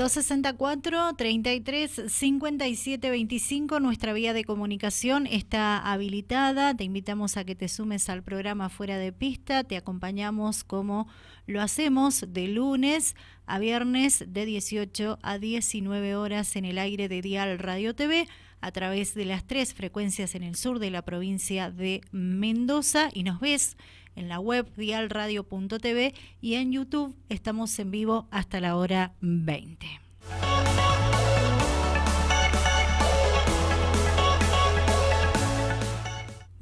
264 33 57 25, nuestra vía de comunicación está habilitada. Te invitamos a que te sumes al programa Fuera de Pista. Te acompañamos como lo hacemos de lunes a viernes de 18 a 19 horas en el aire de Dial Radio TV a través de las tres frecuencias en el sur de la provincia de Mendoza y nos ves en la web dialradio.tv y en YouTube estamos en vivo hasta la hora 20.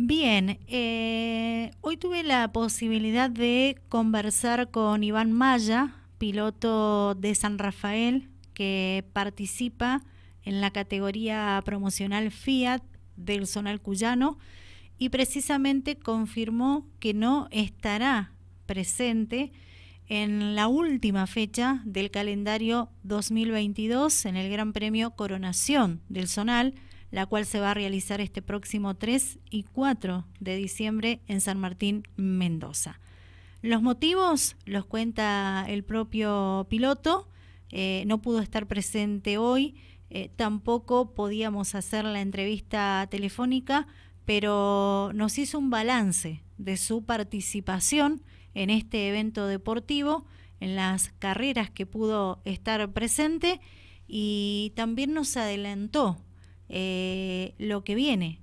Bien, eh, hoy tuve la posibilidad de conversar con Iván Maya, piloto de San Rafael, que participa en la categoría promocional Fiat del Zonal Cuyano y precisamente confirmó que no estará presente en la última fecha del calendario 2022 en el Gran Premio Coronación del Zonal, la cual se va a realizar este próximo 3 y 4 de diciembre en San Martín, Mendoza. Los motivos los cuenta el propio piloto, eh, no pudo estar presente hoy, eh, tampoco podíamos hacer la entrevista telefónica pero nos hizo un balance de su participación en este evento deportivo, en las carreras que pudo estar presente y también nos adelantó eh, lo que viene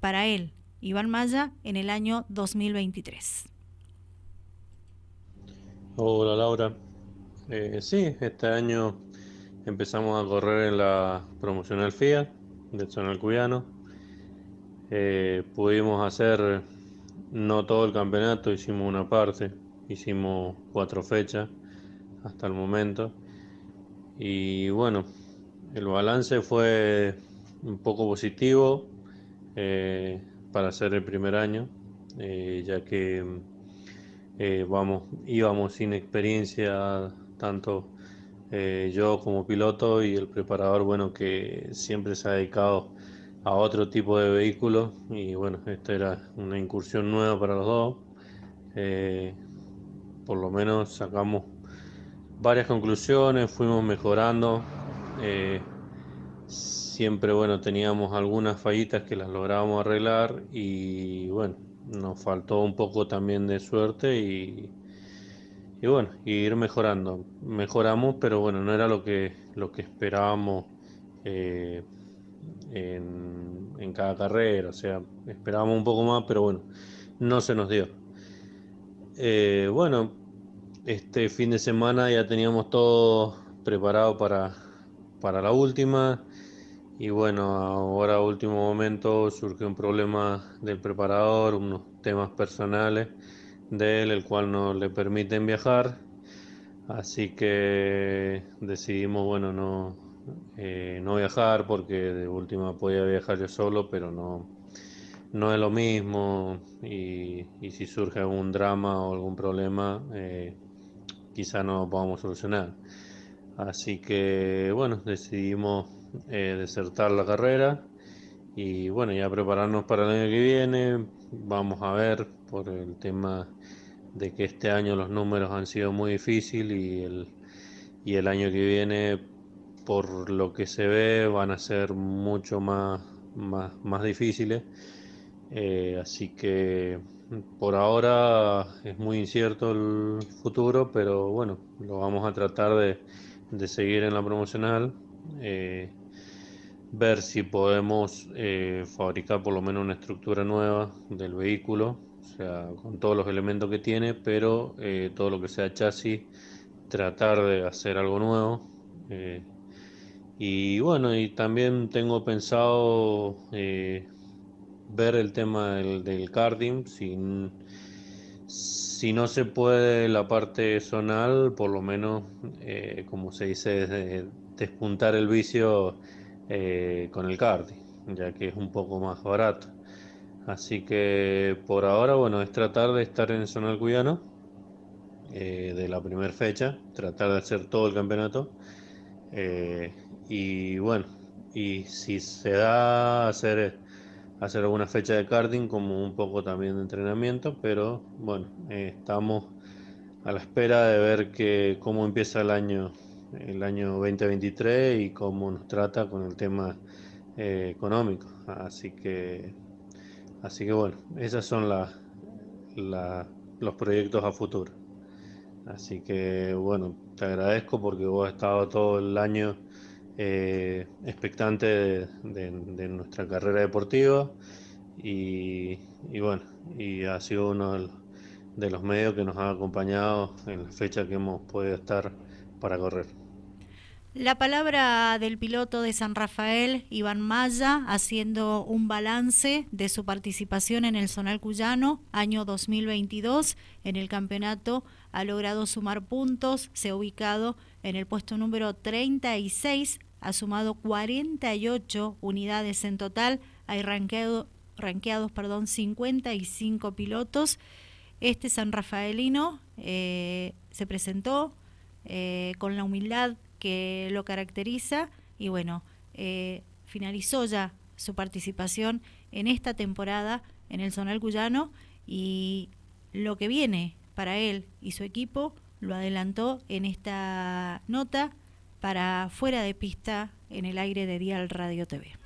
para él, Iván Maya, en el año 2023. Hola Laura. Eh, sí, este año empezamos a correr en la promocional FIA del Zonal Cuyano eh, pudimos hacer no todo el campeonato, hicimos una parte, hicimos cuatro fechas hasta el momento. Y bueno, el balance fue un poco positivo eh, para ser el primer año, eh, ya que vamos, íbamos sin experiencia, tanto yo como piloto y el preparador, bueno, que siempre se ha dedicado a otro tipo de vehículo y bueno, esta era una incursión nueva para los dos. Eh, por lo menos sacamos varias conclusiones, fuimos mejorando. Eh, siempre bueno, teníamos algunas fallitas que las lográbamos arreglar y bueno, nos faltó un poco también de suerte y, y bueno, ir mejorando. Mejoramos, pero bueno, no era lo que, lo que esperábamos. Eh, en, cada carrera, o sea, esperábamos un poco más, pero bueno, no se nos dio. Eh, bueno, este fin de semana ya teníamos todo preparado para, para la última. Y bueno, ahora último momento surgió un problema del preparador, unos temas personales de él, el cual no le permiten viajar. Así que decidimos, bueno, no, eh, no viajar porque de última podía viajar yo solo, pero no, no es lo mismo y, si surge algún drama o algún problema, eh, quizá no lo podamos solucionar. Así que bueno, decidimos eh, desertar la carrera y bueno, ya prepararnos para el año que viene. Vamos a ver por el tema de que este año los números han sido muy difíciles y el, y el año que viene por lo que se ve van a ser mucho más, más, difíciles. Eh, así que por ahora es muy incierto el futuro, pero bueno, lo vamos a tratar de, seguir en la promocional. Eh, ver si podemos eh, fabricar por lo menos una estructura nueva del vehículo, o sea, con todos los elementos que tiene, pero todo lo que sea chasis, tratar de hacer algo nuevo. Y bueno, y también tengo pensado eh, ver el tema del, del karting, si, si, no se puede la parte zonal, por lo menos, eh, como se dice, despuntar el vicio eh, con el karting, ya que es un poco más barato. Así que por ahora, bueno, es tratar de estar en el zonal cuyano de la primera fecha, tratar de hacer todo el campeonato. Y bueno, y si se da hacer, hacer alguna fecha de karting como un poco también de entrenamiento, pero bueno, eh, estamos a la espera de ver que, cómo empieza el año el año 2023 y cómo nos trata con el tema eh, económico. Así que, así que bueno, esos son los proyectos a futuro. Así que bueno, te agradezco porque vos has estado todo el año eh, expectante de, nuestra carrera deportiva y, bueno, y ha sido uno de los medios que nos ha acompañado en la fecha que hemos podido estar para correr. La palabra del piloto de San Rafael, Iván Maya, haciendo un balance de su participación en el Zonal Cuyano, año 2022. En el campeonato ha logrado sumar puntos, se ha ubicado en el puesto número 36, ha sumado 48 unidades en total, hay ranqueado, ranqueados perdón, 55 pilotos. Este San Rafaelino eh, se presentó eh, con la humildad que lo caracteriza y bueno, eh, finalizó ya su participación en esta temporada en el Zonal Cuyano y lo que viene para él y su equipo lo adelantó en esta nota para fuera de pista en el aire de Dial Radio TV.